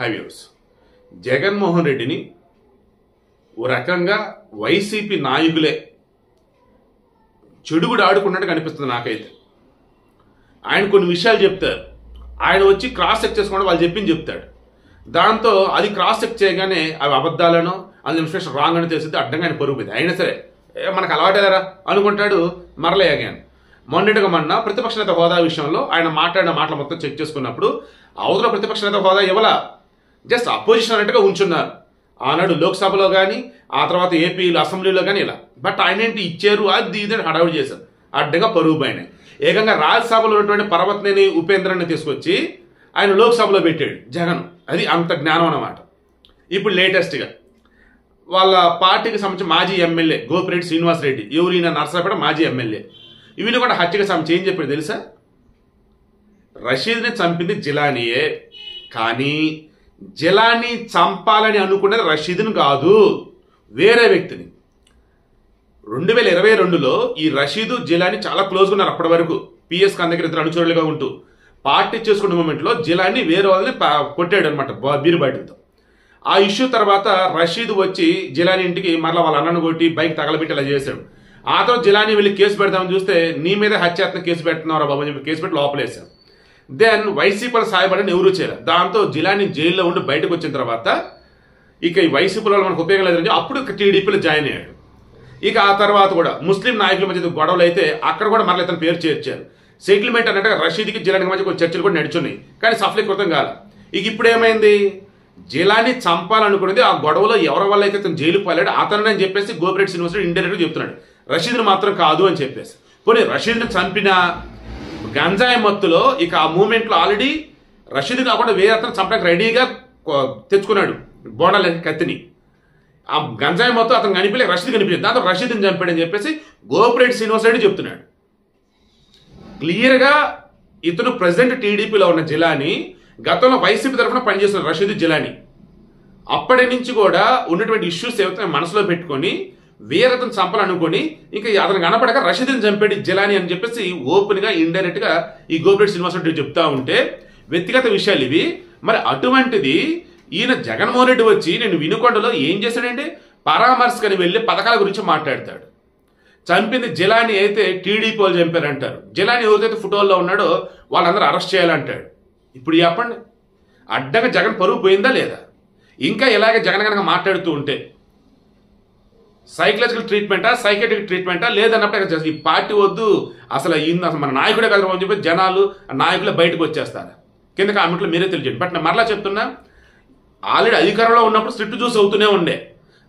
High views Jaganmohan రెడ్డిని ఓ రకంగా YCP నాయకులే చెడుగుడు ఆడుకున్నట్టు కనిపిస్తుంది నాకైతే. ఆయన కొన్ని విషయాలు చెప్తారు. ఆయన వచ్చి క్రాస్ చెక్ చేసుకోవడం వాళ్ళు చెప్పింది చెప్తాడు. దాంతో అది క్రాస్ చెక్ చేయగానే అవి అబద్ధాలను అది ఇన్ఫర్మేషన్ రాంగ్ అని తెలిసింది అడ్డంగా ఆయన పరుగుపోయింది అయినా సరే మనకు అలవాటేదారా అనుకుంటాడు మరలే అగాను మొన్నటిగా మొన్న ప్రతిపక్ష నేత హోదా విషయంలో ఆయన మాట్లాడిన మాటలు మొత్తం చెక్ చేసుకున్నప్పుడు అవతల ప్రతిపక్ష నేత హోదా ఇవ్వలా? జస్ట్ అపోజిషన్ అన్నట్టుగా ఉంచున్నారు. ఆనాడు లోక్సభలో కానీ ఆ తర్వాత ఏపీలో అసెంబ్లీలో కానీ ఇలా. బట్ ఆయన ఏంటి ఇచ్చారు అది ఇది అని హడావుడి చేశారు. అడ్డగా పరుగు పైన ఏకంగా రాజ్యసభలో ఉన్నటువంటి పర్వతనేని ఉపేంద్రని తీసుకొచ్చి ఆయన లోక్సభలో పెట్టాడు. జగన్. అది అంత జ్ఞానం అన్నమాట. ఇప్పుడు లేటెస్ట్గా. వాళ్ళ పార్టీకి సంబంధించి మాజీ ఎమ్మెల్యే గోపిరెడ్డి శ్రీనివాసరెడ్డి ఎవరైనా నర్సరాపేట మాజీ ఎమ్మెల్యే. వీళ్ళు కూడా హత్యకు సంబంధించి ఏం చెప్పాడు తెలుసా? రషీద్ని చంపింది జిలానియే. కానీ జిలానీ చంపాలని అనుకున్నది రషీద్ను కాదు వేరే వ్యక్తిని. రెండు వేల ఇరవై రెండులో ఈ రషీదు జిలాని చాలా క్లోజ్గా ఉన్నారు అప్పటి వరకు. పిఎస్ ఖాన్ దగ్గర ఇద్దరు అనుచరులుగా ఉంటూ. పార్టీ చేసుకున్న మూమెంట్లో జిలాని వేరే వాళ్ళని పా- కొట్టాడు అనమాట బీరు బాటిల్తో ఆ ఇష్యూ తర్వాత రషీద్ వచ్చి జిలాని ఇంటికి మరలా వాళ్ళ అన్నను కొట్టి బైక్ తగలబెట్టి అలా చేశాడు. ఆ తర్వాత జిలాని వెళ్ళి కేసు పెడదామని చూస్తే నీ మీద హత్యాత్మ కేసు పెడుతున్నారా బాబు అని చెప్పి కేసు పెట్టి లోపలేశారు. దెన్ వైసీపీల సాయపడి ఎవరు చేయాలి. దాంతో జిలాని జైల్లో ఉండి బయటకు వచ్చిన తర్వాత ఇక ఈ వైసీపీలో మనకు ఉపయోగం లేదని అప్పుడు టీడీపీలో జాయిన్ అయ్యాడు ఇక ఆ తర్వాత కూడా ముస్లిం నాయకుల మధ్య గొడవలు అయితే అక్కడ కూడా మరల ఇతను పేరు చేర్చారు. సెటిల్మెంట్ అన్నట్టుగా రషీద్కి జిలానికి మధ్య కొన్ని చర్చలు కూడా నడుచున్నాయి. కానీ సఫలీకృతం కాల. ఇక ఇప్పుడు ఏమైంది? జిలాని చంపాలనుకున్నది ఆ గొడవలో ఎవరి వల్ల అయితే అతను జైలు పాలాడు అతను అని చెప్పేసి గోపిరెడ్డి శ్రీనివాసుడు ఇండైరెక్ట్గా చెప్తున్నాడు. రషీద్ని మాత్రం కాదు అని చెప్పేసి. పోనీ రషీద్ని చంపిన గంజాయి మత్తులో ఇక ఆ మూమెంట్లో ఆల్రెడీ రషీద్ కాకుండా వేరే అతను చంపడానికి రెడీగా తెచ్చుకున్నాడు. బోండాల కత్తిని. ఆ గంజాయి మొత్తం అతను కనిపించలేదు రషీద్ కనిపించలేదు. దాంతో రషీద్ని చంపాడని చెప్పేసి గోపిరెడ్డి శ్రీనివాస్ రెడ్డి చెప్తున్నాడు. క్లియర్గా ఇతను ప్రెసిడెంట్ టీడీపీలో ఉన్న జిలాని గతంలో వైసీపీ తరఫున పనిచేస్తున్న రషీద్ జిలాని అప్పటి నుంచి కూడా ఉన్నటువంటి ఇష్యూస్ ఏవైతే మనసులో పెట్టుకొని వీరతను చంపాలనుకొని ఇంకా అతను కనపడక రషీద్ని చంపాడు జిలాని అని చెప్పేసి ఓపెన్గా ఇండైరెక్ట్గా ఈ గోపిరెడ్డి శ్రీనివాసరెడ్డి చెప్తా ఉంటే వ్యక్తిగత విషయాలు ఇవి. మరి అటువంటిది ఈయన జగన్మోహన్ రెడ్డి వచ్చి నేను వినుకొండలో ఏం చేశాడండి పరామర్శకని వెళ్ళి పథకాల గురించి మాట్లాడతాడు. చంపింది జిలాని అయితే టీడీపీ వాళ్ళు చంపారంటారు. జిలాని ఎవరికైతే ఫోటోల్లో ఉన్నాడో వాళ్ళందరూ అరెస్ట్ చేయాలంటాడు. ఇప్పుడు చెప్పండి. అడ్డగా జగన్ పరుగు పోయిందా లేదా? ఇంకా ఇలాగే జగన్ కనుక మాట్లాడుతూ ఉంటే సైకలాజికల్ ట్రీట్మెంటా సైకెటిక్ ట్రీట్మెంటా లేదన్నప్పుడు ఇక ఈ పార్టీ వద్దు. అసలు ఈయన అసలు మన నాయకుడే కదా అని చెప్పి జనాలు ఆ నాయకులే బయటకు వచ్చేస్తారు. కింద కామెంట్లో మీరే తెలియజేయండి. బట్ నేను మరలా చెప్తున్నా ఆల్రెడీ అధికారంలో ఉన్నప్పుడు స్ట్రిక్ట్ చూసి అవుతూనే ఉండే.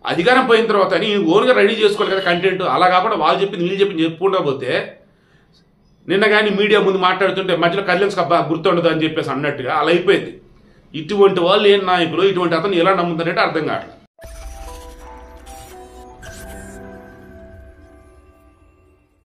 అధికారం పోయిన తర్వాత నేను ఓన్గా రెడీ చేసుకోవాలి కదా కంటెంట్. అలా కాకుండా వాళ్ళు చెప్పింది వీళ్ళు చెప్పింది చెప్పుకుంటా పోతే నిన్న కానీ మీడియా ముందు మాట్లాడుతుంటే మధ్యలో కళ్యాణ్ అబ్బా గుర్తుండదు అని చెప్పేసి అన్నట్టుగా అలా అయిపోయింది. ఇటువంటి వాళ్ళు ఏం నాయకులు ఇటువంటి అతను ఎలా నమ్ముతారంటే అర్థం కావట్లేదు.